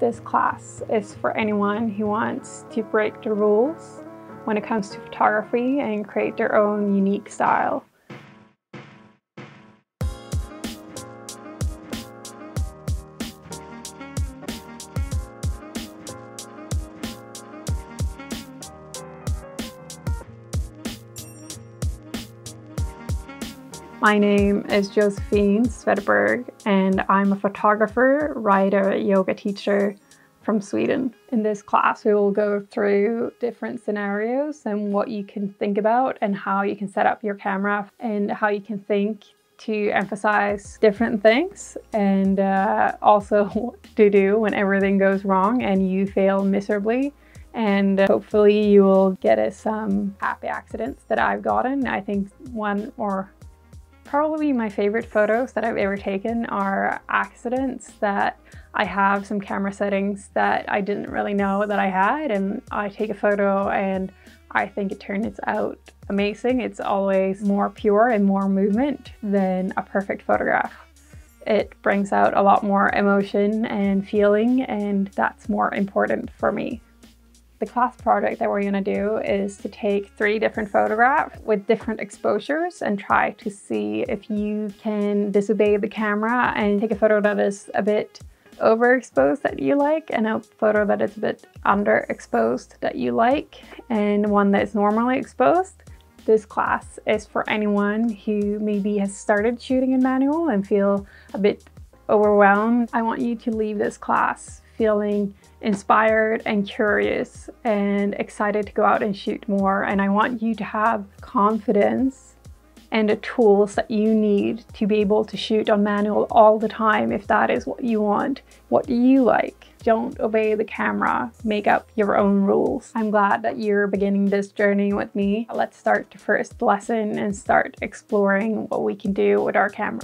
This class is for anyone who wants to break the rules when it comes to photography and create their own unique style. My name is Josefin Svedberg, and I'm a photographer, writer, yoga teacher from Sweden. In this class, we will go through different scenarios and what you can think about and how you can set up your camera and how you can think to emphasize different things and uh, also to do when everything goes wrong and you fail miserably and hopefully you will get us some happy accidents that I've gotten. I think one or Probably my favorite photos that I've ever taken are accidents that I have some camera settings that I didn't really know that I had and I take a photo and I think it turns out amazing. It's always more pure and more movement than a perfect photograph. It brings out a lot more emotion and feeling and that's more important for me. The class project that we're gonna do is to take three different photographs with different exposures and try to see if you can disobey the camera and take a photo that is a bit overexposed that you like and a photo that is a bit underexposed that you like and one that is normally exposed. This class is for anyone who maybe has started shooting in manual and feel a bit overwhelmed. I want you to leave this class feeling inspired and curious and excited to go out and shoot more. And I want you to have confidence and the tools that you need to be able to shoot on manual all the time if that is what you want. What do you like? Don't obey the camera, make up your own rules. I'm glad that you're beginning this journey with me. Let's start the first lesson and start exploring what we can do with our camera.